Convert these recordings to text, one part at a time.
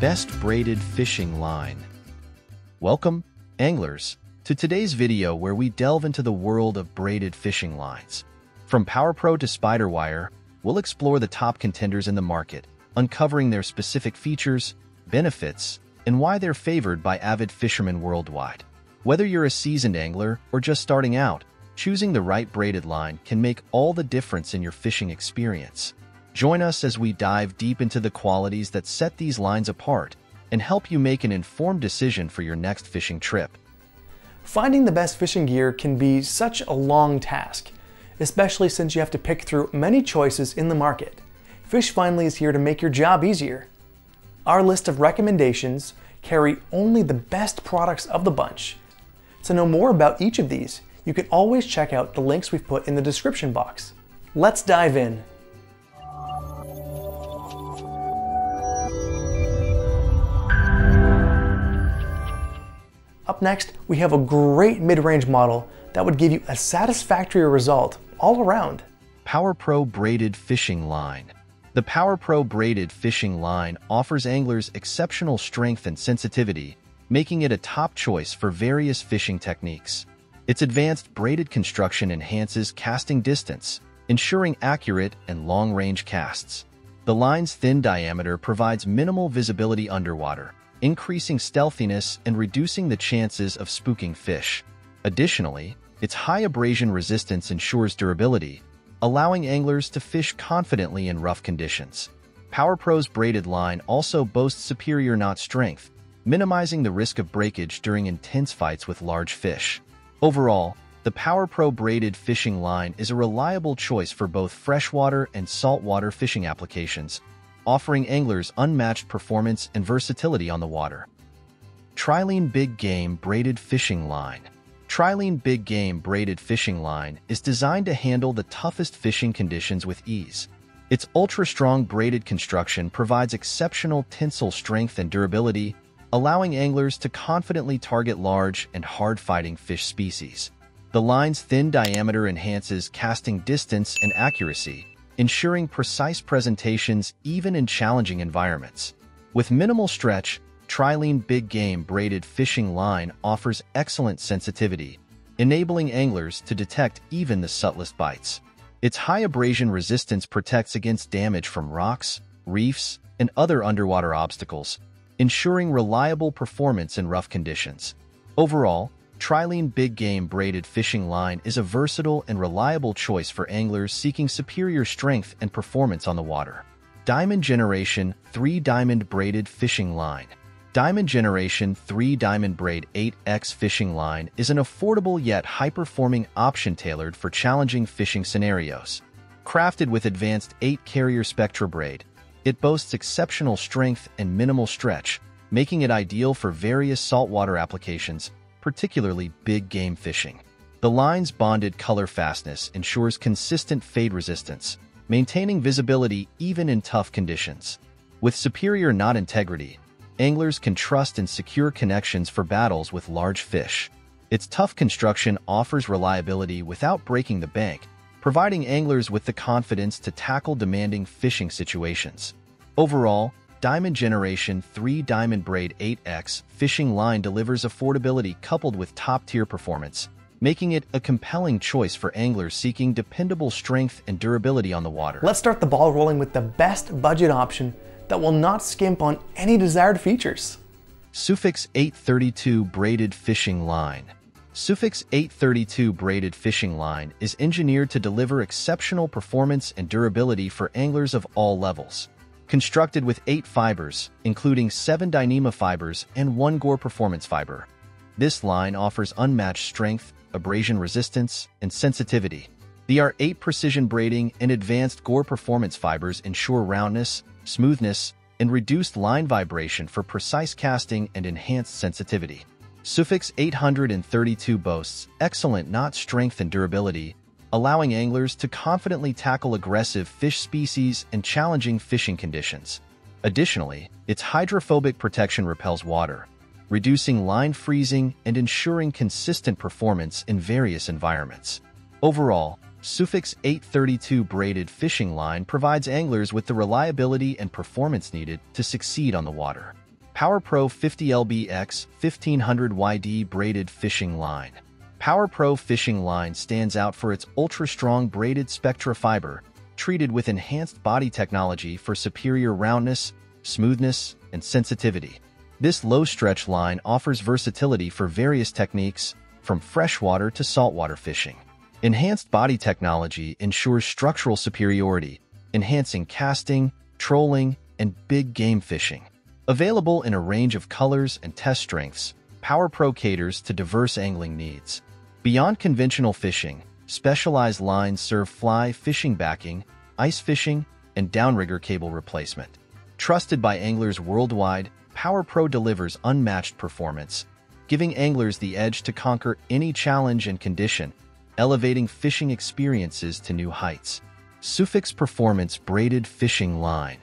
best braided fishing line. Welcome, anglers, to today's video where we delve into the world of braided fishing lines. From PowerPro to Spiderwire, we'll explore the top contenders in the market, uncovering their specific features, benefits, and why they're favored by avid fishermen worldwide. Whether you're a seasoned angler or just starting out, choosing the right braided line can make all the difference in your fishing experience. Join us as we dive deep into the qualities that set these lines apart and help you make an informed decision for your next fishing trip. Finding the best fishing gear can be such a long task, especially since you have to pick through many choices in the market. FishFindly is here to make your job easier. Our list of recommendations carry only the best products of the bunch. To know more about each of these, you can always check out the links we've put in the description box. Let's dive in. Up next, we have a great mid-range model that would give you a satisfactory result all around. PowerPro Braided Fishing Line The PowerPro Braided Fishing Line offers anglers exceptional strength and sensitivity, making it a top choice for various fishing techniques. Its advanced braided construction enhances casting distance, ensuring accurate and long-range casts. The line's thin diameter provides minimal visibility underwater, increasing stealthiness and reducing the chances of spooking fish. Additionally, its high abrasion resistance ensures durability, allowing anglers to fish confidently in rough conditions. PowerPro's braided line also boasts superior knot strength, minimizing the risk of breakage during intense fights with large fish. Overall, the PowerPro braided fishing line is a reliable choice for both freshwater and saltwater fishing applications, offering anglers unmatched performance and versatility on the water. Trilene Big Game Braided Fishing Line Trilene Big Game Braided Fishing Line is designed to handle the toughest fishing conditions with ease. Its ultra-strong braided construction provides exceptional tensile strength and durability, allowing anglers to confidently target large and hard-fighting fish species. The line's thin diameter enhances casting distance and accuracy, ensuring precise presentations even in challenging environments. With minimal stretch, Trilene Big Game Braided Fishing Line offers excellent sensitivity, enabling anglers to detect even the subtlest bites. Its high abrasion resistance protects against damage from rocks, reefs, and other underwater obstacles, ensuring reliable performance in rough conditions. Overall, Trilene Big Game Braided Fishing Line is a versatile and reliable choice for anglers seeking superior strength and performance on the water. Diamond Generation 3 Diamond Braided Fishing Line Diamond Generation 3 Diamond Braid 8X Fishing Line is an affordable yet high-performing option tailored for challenging fishing scenarios. Crafted with advanced 8-carrier Spectra braid, it boasts exceptional strength and minimal stretch, making it ideal for various saltwater applications particularly big game fishing. The line's bonded color fastness ensures consistent fade resistance, maintaining visibility even in tough conditions. With superior knot integrity, anglers can trust in secure connections for battles with large fish. Its tough construction offers reliability without breaking the bank, providing anglers with the confidence to tackle demanding fishing situations. Overall, Diamond Generation 3 Diamond Braid 8X fishing line delivers affordability coupled with top-tier performance, making it a compelling choice for anglers seeking dependable strength and durability on the water. Let's start the ball rolling with the best budget option that will not skimp on any desired features. Sufix 832 Braided Fishing Line Sufix 832 Braided Fishing Line is engineered to deliver exceptional performance and durability for anglers of all levels. Constructed with eight fibers, including seven Dyneema fibers and one Gore Performance fiber. This line offers unmatched strength, abrasion resistance, and sensitivity. The R8 precision braiding and advanced Gore Performance fibers ensure roundness, smoothness, and reduced line vibration for precise casting and enhanced sensitivity. Sufix 832 boasts excellent knot strength and durability, allowing anglers to confidently tackle aggressive fish species and challenging fishing conditions. Additionally, its hydrophobic protection repels water, reducing line freezing and ensuring consistent performance in various environments. Overall, Sufix 832 braided fishing line provides anglers with the reliability and performance needed to succeed on the water. PowerPro 50LBX 1500YD braided fishing line. PowerPro fishing line stands out for its ultra-strong braided spectra fiber, treated with enhanced body technology for superior roundness, smoothness, and sensitivity. This low-stretch line offers versatility for various techniques, from freshwater to saltwater fishing. Enhanced body technology ensures structural superiority, enhancing casting, trolling, and big game fishing. Available in a range of colors and test strengths, PowerPro caters to diverse angling needs. Beyond conventional fishing, specialized lines serve fly fishing backing, ice fishing, and downrigger cable replacement. Trusted by anglers worldwide, PowerPro delivers unmatched performance, giving anglers the edge to conquer any challenge and condition, elevating fishing experiences to new heights. Sufix Performance Braided Fishing Line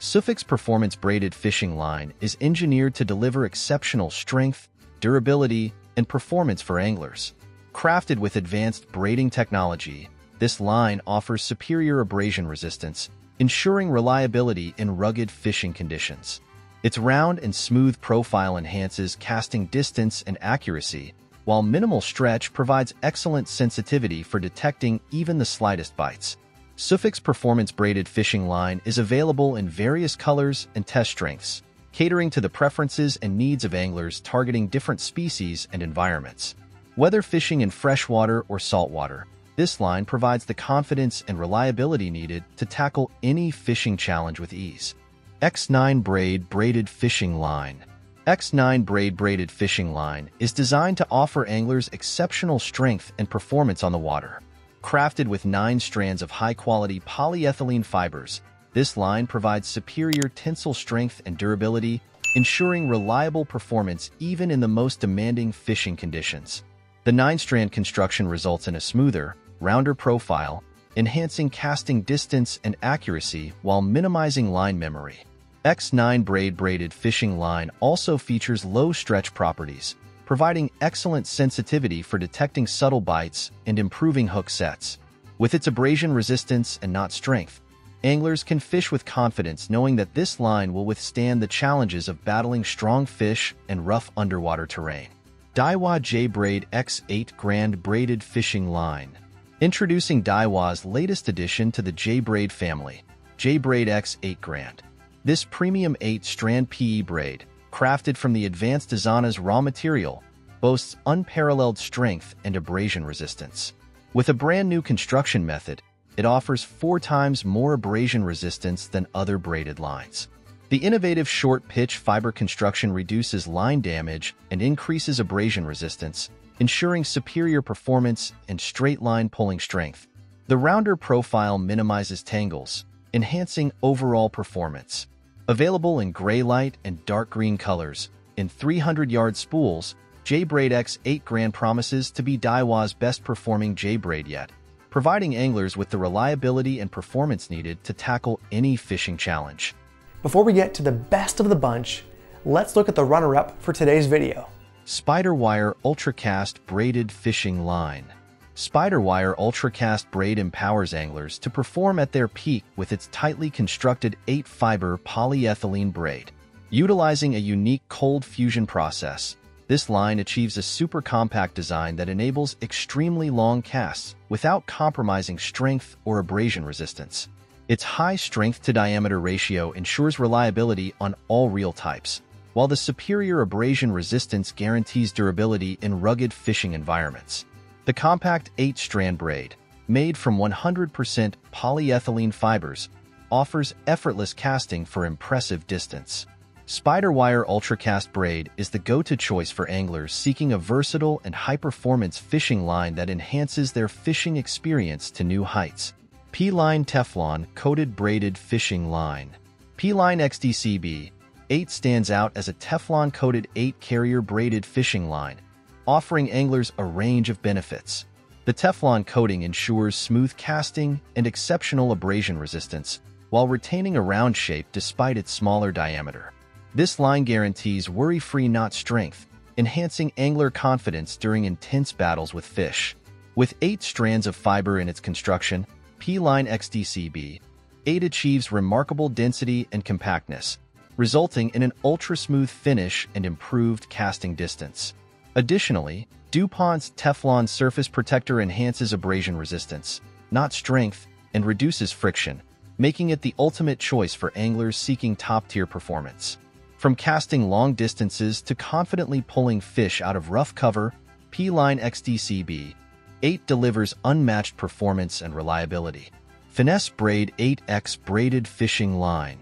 Sufix Performance Braided Fishing Line is engineered to deliver exceptional strength, durability, and performance for anglers. Crafted with advanced braiding technology, this line offers superior abrasion resistance, ensuring reliability in rugged fishing conditions. Its round and smooth profile enhances casting distance and accuracy, while minimal stretch provides excellent sensitivity for detecting even the slightest bites. Sufix Performance Braided Fishing Line is available in various colors and test strengths, catering to the preferences and needs of anglers targeting different species and environments. Whether fishing in freshwater or saltwater, this line provides the confidence and reliability needed to tackle any fishing challenge with ease. X9 Braid Braided Fishing Line X9 Braid Braided Fishing Line is designed to offer anglers exceptional strength and performance on the water. Crafted with nine strands of high-quality polyethylene fibers, this line provides superior tensile strength and durability, ensuring reliable performance even in the most demanding fishing conditions. The nine-strand construction results in a smoother, rounder profile, enhancing casting distance and accuracy while minimizing line memory. X9 Braid Braided Fishing Line also features low stretch properties, providing excellent sensitivity for detecting subtle bites and improving hook sets. With its abrasion resistance and knot strength, anglers can fish with confidence knowing that this line will withstand the challenges of battling strong fish and rough underwater terrain. Daiwa J-Braid X8 Grand Braided Fishing Line Introducing Daiwa's latest addition to the J-Braid family, J-Braid X8 Grand. This premium 8-strand PE braid crafted from the advanced Izanas raw material, boasts unparalleled strength and abrasion resistance. With a brand new construction method, it offers four times more abrasion resistance than other braided lines. The innovative short pitch fiber construction reduces line damage and increases abrasion resistance, ensuring superior performance and straight line pulling strength. The rounder profile minimizes tangles, enhancing overall performance. Available in gray light and dark green colors, in 300-yard spools, J-Braid X8 Grand promises to be Daiwa's best-performing J-Braid yet, providing anglers with the reliability and performance needed to tackle any fishing challenge. Before we get to the best of the bunch, let's look at the runner-up for today's video. Spiderwire Ultracast Braided Fishing Line Spiderwire Ultracast braid empowers anglers to perform at their peak with its tightly constructed 8-fiber polyethylene braid. Utilizing a unique cold fusion process, this line achieves a super compact design that enables extremely long casts without compromising strength or abrasion resistance. Its high strength-to-diameter ratio ensures reliability on all reel types, while the superior abrasion resistance guarantees durability in rugged fishing environments. The compact 8-strand braid, made from 100% polyethylene fibers, offers effortless casting for impressive distance. Spiderwire Ultracast Braid is the go-to choice for anglers seeking a versatile and high-performance fishing line that enhances their fishing experience to new heights. P-Line Teflon Coated Braided Fishing Line P-Line XDCB 8 stands out as a Teflon-coated 8-carrier braided fishing line offering anglers a range of benefits. The Teflon coating ensures smooth casting and exceptional abrasion resistance, while retaining a round shape despite its smaller diameter. This line guarantees worry-free knot strength, enhancing angler confidence during intense battles with fish. With eight strands of fiber in its construction, P-Line XDCB 8 achieves remarkable density and compactness, resulting in an ultra-smooth finish and improved casting distance. Additionally, DuPont's Teflon surface protector enhances abrasion resistance, not strength, and reduces friction, making it the ultimate choice for anglers seeking top-tier performance. From casting long distances to confidently pulling fish out of rough cover, P-Line XDCB 8 delivers unmatched performance and reliability. Finesse Braid 8X Braided Fishing Line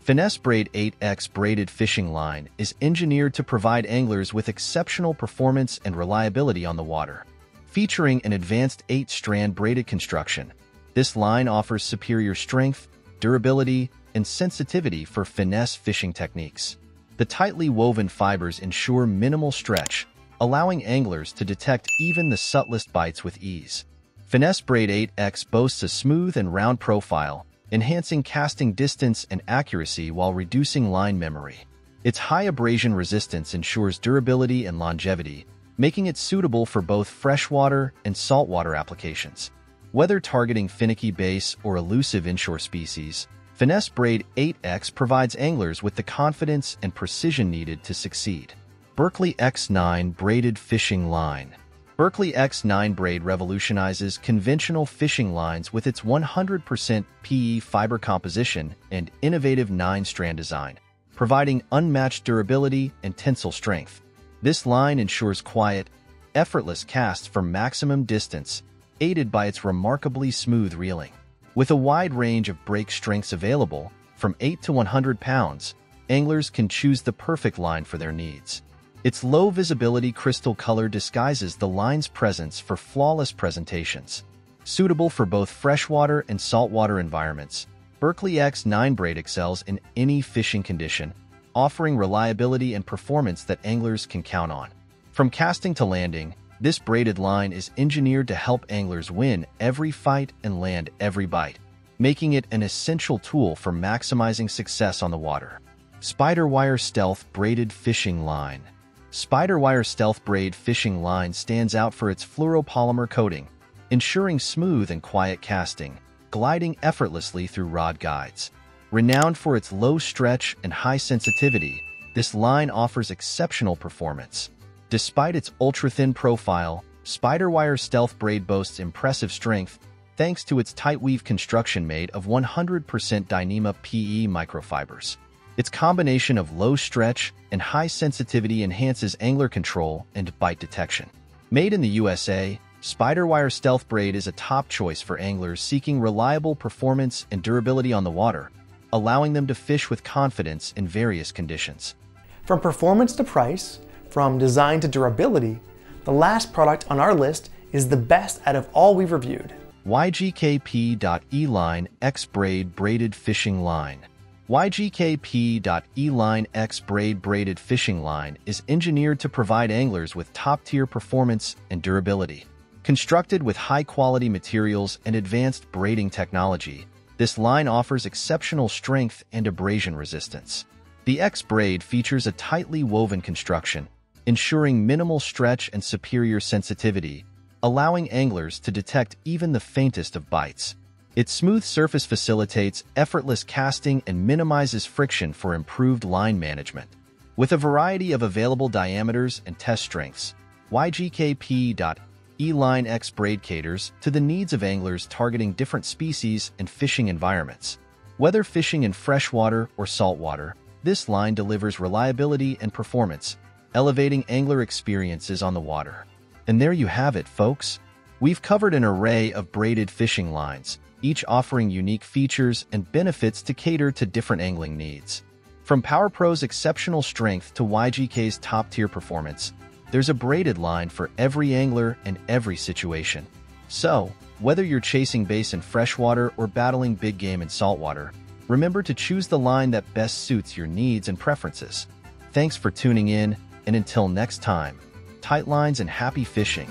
Finesse Braid 8X Braided Fishing Line is engineered to provide anglers with exceptional performance and reliability on the water. Featuring an advanced 8-strand braided construction, this line offers superior strength, durability, and sensitivity for finesse fishing techniques. The tightly woven fibers ensure minimal stretch, allowing anglers to detect even the subtlest bites with ease. Finesse Braid 8X boasts a smooth and round profile, enhancing casting distance and accuracy while reducing line memory. Its high abrasion resistance ensures durability and longevity, making it suitable for both freshwater and saltwater applications. Whether targeting finicky bass or elusive inshore species, Finesse Braid 8X provides anglers with the confidence and precision needed to succeed. Berkley X9 Braided Fishing Line Berkley X9 Braid revolutionizes conventional fishing lines with its 100% PE fiber composition and innovative 9-strand design, providing unmatched durability and tensile strength. This line ensures quiet, effortless casts for maximum distance aided by its remarkably smooth reeling. With a wide range of break strengths available, from 8 to 100 pounds, anglers can choose the perfect line for their needs. Its low visibility crystal color disguises the line's presence for flawless presentations. Suitable for both freshwater and saltwater environments, Berkley X9 braid excels in any fishing condition, offering reliability and performance that anglers can count on. From casting to landing, this braided line is engineered to help anglers win every fight and land every bite, making it an essential tool for maximizing success on the water. Spiderwire Stealth Braided Fishing Line Spiderwire Stealth Braid Fishing Line stands out for its fluoropolymer coating, ensuring smooth and quiet casting, gliding effortlessly through rod guides. Renowned for its low stretch and high sensitivity, this line offers exceptional performance. Despite its ultra-thin profile, Spiderwire Stealth Braid boasts impressive strength thanks to its tight weave construction made of 100% Dyneema PE microfibers. Its combination of low stretch and high sensitivity enhances angler control and bite detection. Made in the USA, Spiderwire Stealth Braid is a top choice for anglers seeking reliable performance and durability on the water, allowing them to fish with confidence in various conditions. From performance to price, from design to durability, the last product on our list is the best out of all we've reviewed. YGKP.E-Line X-Braid Braided Fishing Line YGKP.E-Line X-Braid Braided Fishing Line is engineered to provide anglers with top-tier performance and durability. Constructed with high-quality materials and advanced braiding technology, this line offers exceptional strength and abrasion resistance. The X-Braid features a tightly woven construction ensuring minimal stretch and superior sensitivity, allowing anglers to detect even the faintest of bites. Its smooth surface facilitates effortless casting and minimizes friction for improved line management. With a variety of available diameters and test strengths, YGKP.E-Line X braid caters to the needs of anglers targeting different species and fishing environments. Whether fishing in freshwater or saltwater, this line delivers reliability and performance, elevating angler experiences on the water. And there you have it, folks. We've covered an array of braided fishing lines, each offering unique features and benefits to cater to different angling needs. From PowerPro's exceptional strength to YGK's top-tier performance, there's a braided line for every angler and every situation. So, whether you're chasing bass in freshwater or battling big game in saltwater, remember to choose the line that best suits your needs and preferences. Thanks for tuning in, and until next time, tight lines and happy fishing.